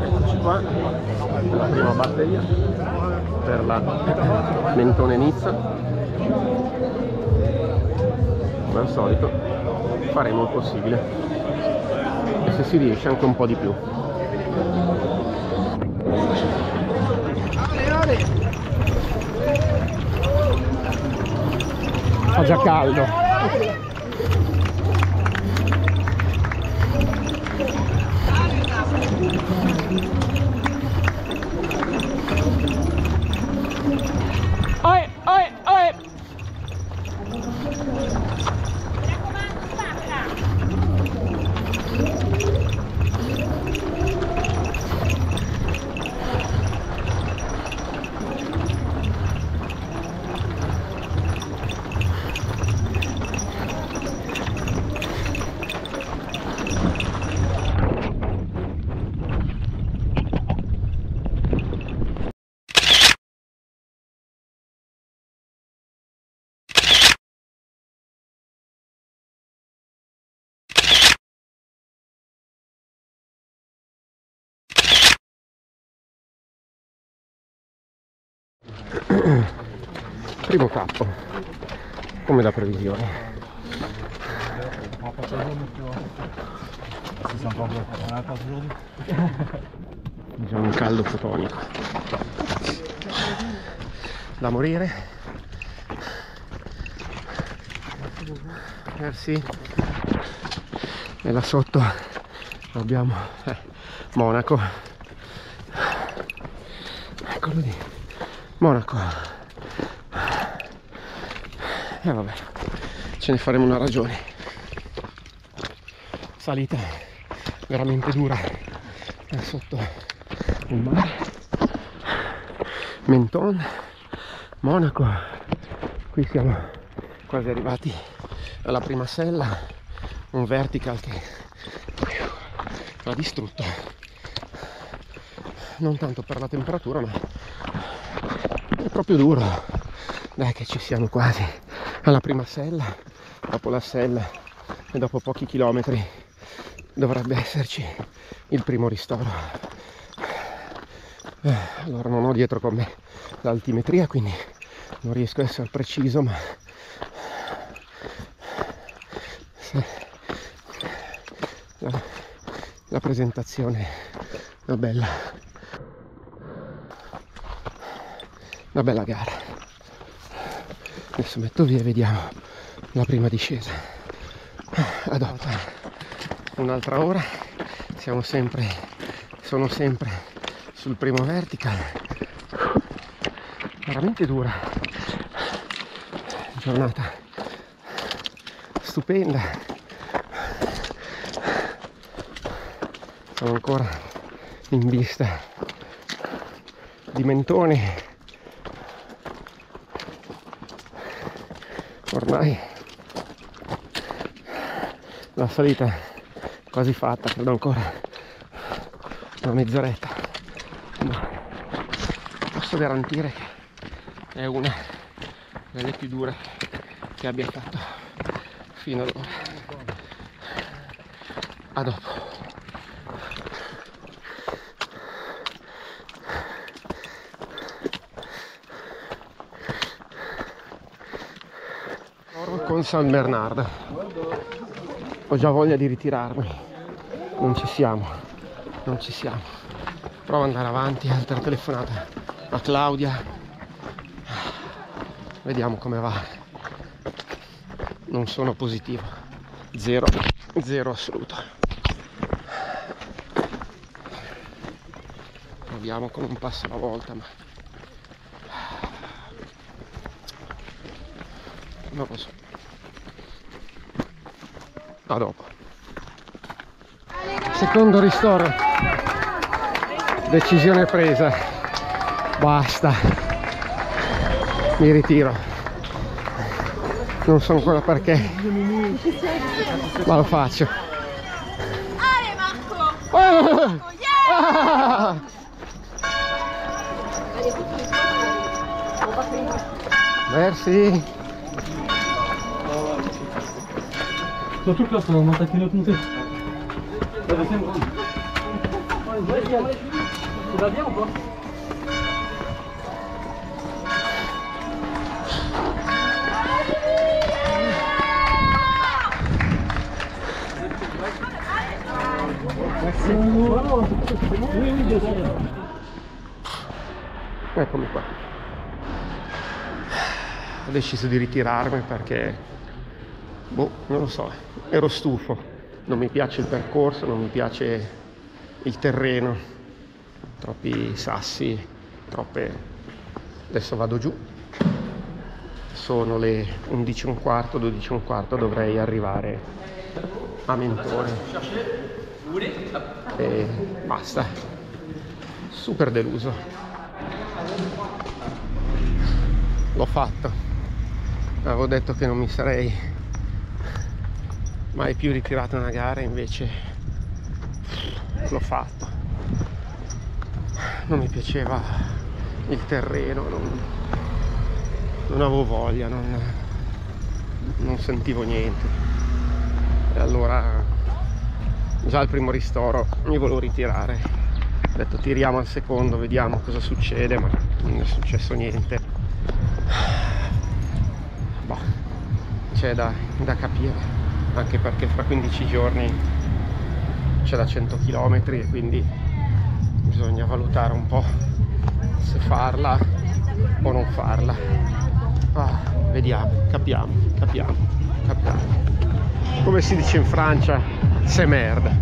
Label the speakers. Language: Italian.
Speaker 1: Eccoci qua, la prima batteria per la Mentone Nizza. Come al solito faremo il possibile e se si riesce anche un po' di più. Fa già caldo. Primo tappo, come da previsione. C'è un caldo fotonico. Da morire. Merci. E là sotto abbiamo eh, Monaco. Eccolo lì. Monaco. E vabbè, ce ne faremo una ragione. Salita veramente dura è sotto il mare. Menton, Monaco. Qui siamo quasi arrivati alla prima sella. Un vertical che l'ha distrutto. Non tanto per la temperatura, ma è proprio duro. Dai che ci siamo quasi alla prima sella. Dopo la sella e dopo pochi chilometri dovrebbe esserci il primo ristoro. Eh, allora non ho dietro con me l'altimetria, quindi non riesco a essere preciso, ma la, presentazione è bella, una bella gara. Adesso metto via e vediamo la prima discesa. A dopo un'altra ora. Siamo sempre sono sempre sul primo vertical. Veramente dura. Giornata stupenda. Siamo ancora in vista di Mentone ormai. La salita è quasi fatta credo ancora una mezz'oretta. Ma posso garantire che è una delle più dure che abbia fatto fino ad ora. A dopo con San Bernardo ho già voglia di ritirarmi. Non ci siamo. Non ci siamo. Provo ad andare avanti altra telefonata. A Claudia. Vediamo come va. Non sono positivo. Zero. Zero assoluto. Proviamo con un passo alla volta ma non lo so. A dopo. Secondo ristoro. Decisione presa. Basta. Mi ritiro. Non so ancora perché ma lo faccio
Speaker 2: Ale Marco!
Speaker 1: Ah!
Speaker 2: Yeah!
Speaker 1: Ah! merci
Speaker 3: Surtout que là, ça va monter une autre montée.
Speaker 1: Eccomi qua. Ho deciso di ritirarmi perché, boh, non lo so, ero stufo. Non mi piace il percorso, non mi piace il terreno, troppi sassi, troppe... Adesso vado giù. Sono le 11 e un quarto, 12 e un quarto, dovrei arrivare a Mentone. E basta. Super deluso. L'ho fatto. Avevo detto che non mi sarei mai più ritirato una gara, invece l'ho fatto. Non mi piaceva il terreno, non, non avevo voglia, non, non sentivo niente. E allora già al primo ristoro mi volevo ritirare. Ho detto tiriamo al secondo, vediamo cosa succede, ma non è successo niente. Boh, c'è da, da capire, anche perché fra 15 giorni c'è da 100 km e quindi bisogna valutare un po' se farla o non farla. Ah, vediamo, capiamo, capiamo, capiamo. Come si dice in Francia, c'est merde.